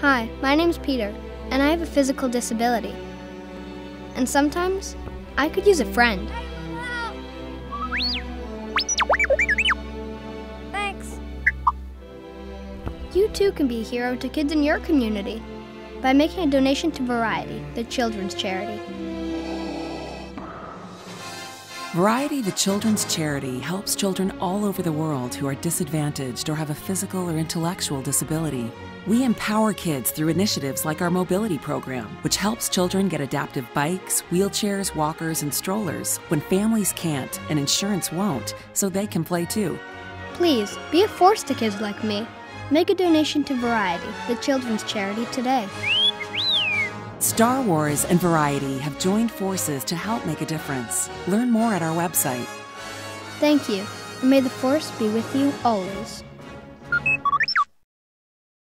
Hi, my name's Peter, and I have a physical disability. And sometimes I could use a friend. Thanks. You too can be a hero to kids in your community by making a donation to Variety, the children's charity. Variety, the children's charity, helps children all over the world who are disadvantaged or have a physical or intellectual disability. We empower kids through initiatives like our mobility program, which helps children get adaptive bikes, wheelchairs, walkers, and strollers when families can't and insurance won't, so they can play too. Please be a force to kids like me. Make a donation to Variety, the children's charity, today. Star Wars and Variety have joined forces to help make a difference. Learn more at our website. Thank you, and may the force be with you always.